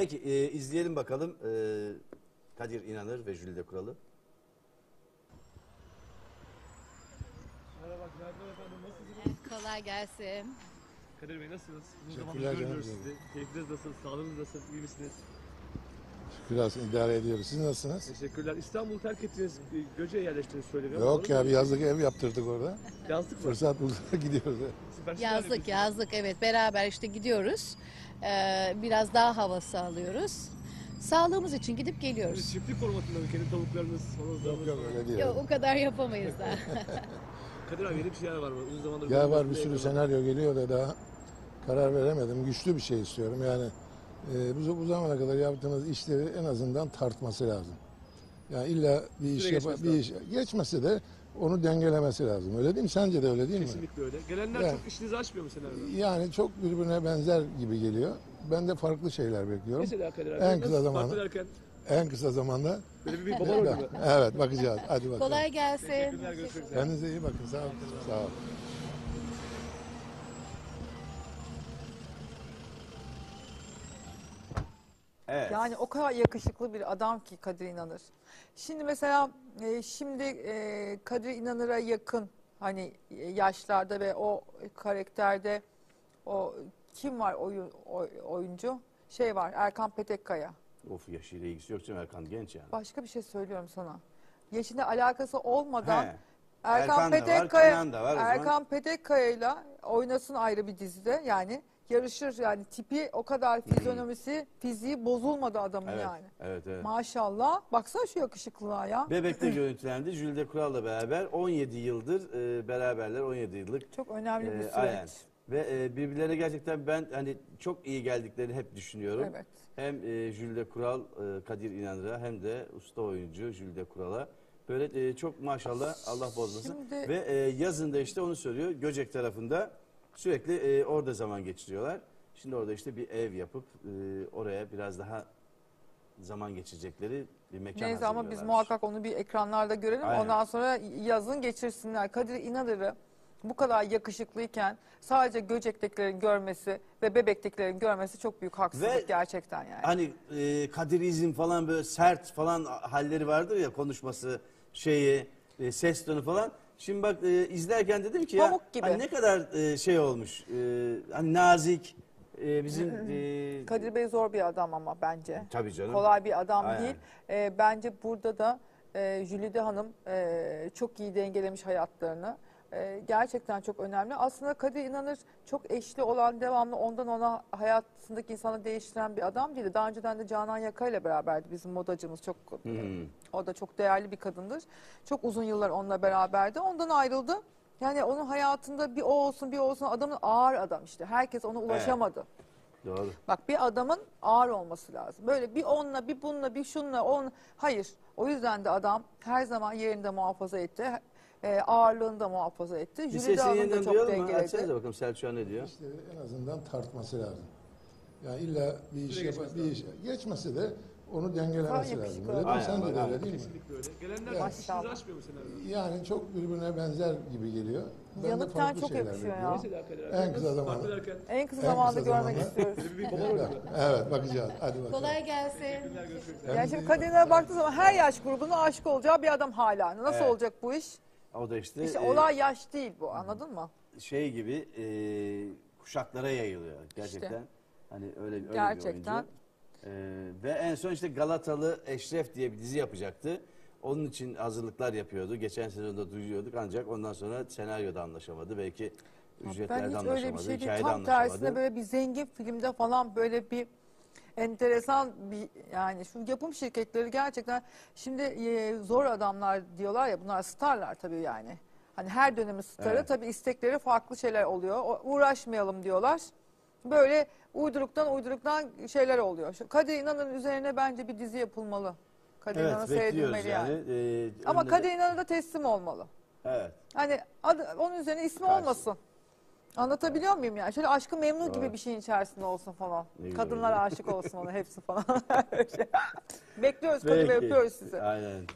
Peki e, izleyelim bakalım e, Kadir İnanır ve Jülide Kuralı. Merhaba, günaydın efendim. Nasılsınız? Kolay gelsin. Kadir Bey nasılsınız? Uzun Teşekkürler zamandır görmüyoruz canım. sizi. Keyfiniz nasıl? Sağlığınız nasıl? İyi misiniz? Biraz idare ediyoruz. Siz nasılsınız? Teşekkürler. İstanbul'u terk ettiniz, e, Göce'ye yerleştiniz söyleniyor. Yok Doğru ya mu? bir yazlık ev yaptırdık orada. Yazlık mı? Fırsat bulduğunda gidiyoruz. Süper şeyler Yazlık yapıyorsunuz. yazlık evet beraber işte gidiyoruz. Ee, biraz daha havası alıyoruz. Sağlığımız için gidip geliyoruz. çiftlik formatında mı? Kendi tavuklarınız, horozlarınız. Yok yok öyle değil. Yok o kadar yapamayız daha. Kadir abi yeni bir şeyler var mı? Uzun zamandır Ya var bir sürü senaryo geliyor da daha karar veremedim. Güçlü bir şey istiyorum. Yani e, bu, bu zamana kadar yaptığımız işleri en azından tartması lazım. Yani illa bir iş Süre yapa, bir iş geçmesi de onu dengelemesi lazım. Öyle değil mi? Sence de öyle değil mi? Kesinlikle öyle. Gelenler Yani- çok işinizi açmıyor mu senaryoda? Yani çok birbirine benzer gibi geliyor. Ben de farklı şeyler bekliyorum. Mesela Kadir abi. En kısa zamanda. derken En kısa zamanda Böyle bir, baba rolü mü? evet bakacağız. Hadi bakalım. Kolay gelsin. Kendinize iyi bakın. Sağ olun. Sağ olun. Evet. Yani o kadar yakışıklı bir adam ki Kadir İnanır. Şimdi mesela e, şimdi e, Kadir İnanır'a yakın hani e, yaşlarda ve o karakterde o kim var oyun, oy- oyuncu? Şey var Erkan Petekkaya. Of yaşıyla ilgisi yok canım Erkan genç yani. Başka bir şey söylüyorum sana. Yaşında alakası olmadan He. Erkan, Erkan Petekkaya. Erkan Petekkaya'yla oynasın ayrı bir dizide yani yarışır yani tipi o kadar fizyonomisi fiziği bozulmadı adamın Evet. yani. Evet evet. Maşallah. Baksana şu yakışıklılığa ya. Bebek'te görüntülendi. Jülide Kural'la beraber 17 yıldır e, beraberler 17 yıllık. Çok önemli bir e, süreç. aynen. Ve e, birbirlerine gerçekten ben hani çok iyi geldiklerini hep düşünüyorum. Evet. Hem e, Jülide Kural, e, Kadir İnanır'a hem de usta oyuncu Jülide Kural'a. Böyle e, çok maşallah Allah bozmasın. Şimdi- Ve e, yazında işte onu söylüyor. Göcek tarafında sürekli e, orada zaman geçiriyorlar. Şimdi orada işte bir ev yapıp e, oraya biraz daha zaman geçirecekleri bir mekan Neyse ama biz muhakkak onu bir ekranlarda görelim. Aynen. Ondan sonra yazın geçirsinler. Kadir İnanır'ı bu kadar yakışıklıyken sadece Göcek'tekilerin görmesi ve Bebek'tekilerin görmesi çok büyük haksızlık Ve- gerçekten yani. Hani e, Kadirizm falan böyle sert falan halleri vardır ya konuşması şeyi e, ses tonu falan. Şimdi bak e, izlerken dedim ki ya Pamuk gibi. hani ne kadar e, şey olmuş. e, hani nazik e, bizim e, Kadir Bey zor bir adam ama bence. tabii canım. Kolay bir adam Aynen. değil. Ee, bence burada da e, Jülide Hanım e, çok iyi dengelemiş hayatlarını. E, gerçekten çok önemli. Aslında Kadir İnanır çok eşli olan, devamlı ondan ona hayatındaki insanı değiştiren bir adam değildi. Daha önceden de Canan Yaka ile beraberdi bizim modacımız. Çok Hmm. O da çok değerli bir kadındır. Çok uzun yıllar onunla beraberdi. Ondan ayrıldı. Yani onun hayatında bir o olsun bir o olsun adamın ağır adam işte. Herkes ona ulaşamadı. Doğru. Bak bir adamın ağır olması lazım. Böyle bir onunla bir bununla bir şunla on hayır. O yüzden de adam her zaman yerinde muhafaza etti. E, ağırlığını da muhafaza etti. Bir Jülide sesini da yeniden çok duyalım mı? dengeledi. Açsanıza bakalım Selçuk'a ne diyor? İşte en azından tartması lazım. Yani illa bir iş yapa, bir iş geçmesi de onu dengelemesi Daha lazım. Öyle değil mi? Aynen, Sence de aynen. öyle değil mi? Kesinlikle öyle. Gelenler Evet. işinizi Maşallah. açmıyor? Yani çok birbirine benzer gibi geliyor. Ben de Yanıktan farklı çok şeyler yakışıyor ya. bekliyorum. Mesela Kadir abi. En kısa zamanda. En kısa En zamanda kısa görmek zamanda. istiyoruz. böyle bir baba rolü mü? Evet bakacağız. Hadi bakalım. Kolay gelsin. Görüşmek üzere. Yani şimdi Kadir'e baktığı zaman her yaş grubuna aşık olacağı bir adam hala. Nasıl Evet. olacak bu iş? O da işte, İşte e, olay yaş değil bu anladın mı? şey gibi e, kuşaklara yayılıyor gerçekten. Hani öyle, öyle Gerçekten. bir oyuncu. E, ve en son işte Galatalı Eşref diye bir dizi yapacaktı. Onun için hazırlıklar yapıyordu. Geçen sezonda duyuyorduk ancak ondan sonra senaryoda anlaşamadı. Belki ücretlerde Ben hiç anlaşamadı. öyle bir şey değil. hikayede Tam anlaşamadı. tersine böyle bir zengin filmde falan böyle bir enteresan bir yani şu yapım şirketleri gerçekten şimdi e, zor adamlar diyorlar ya bunlar starlar tabii yani. Hani her dönemin starı Evet. tabii istekleri farklı şeyler oluyor. O- uğraşmayalım diyorlar. Böyle uyduruktan uyduruktan şeyler oluyor. Şu Kadir İnanır'ın üzerine bence bir dizi yapılmalı. Kadir İnanır Evet bekliyoruz seyredilmeli yani. yani. E, Ama önünde de- Kadir İnanır da teslim olmalı. Evet. Hani adı, onun üzerine ismi Karşı. olmasın. Anlatabiliyor muyum yani? Şöyle aşkı memnun gibi bir şeyin içerisinde olsun falan. Ne Kadınlar aşık olsun ona hepsi falan. Bekliyoruz Kadir Bey Peki. öpüyoruz sizi. Aynen.